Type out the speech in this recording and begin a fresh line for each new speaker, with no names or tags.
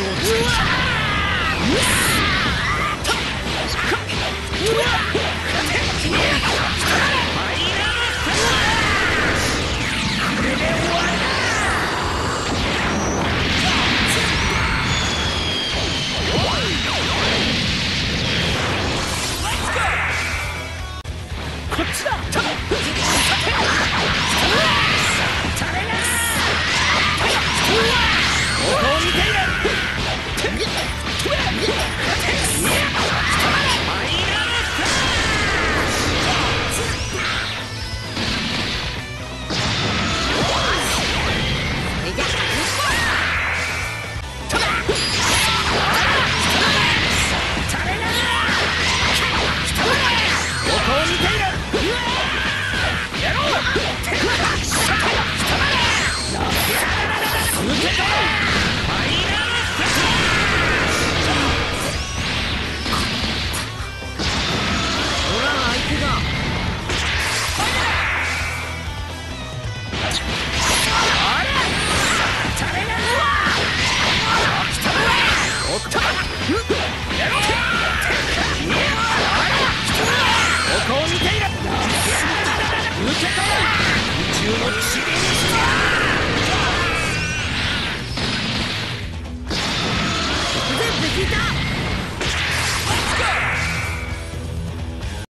こっちだ。受け取れ宇宙の塵に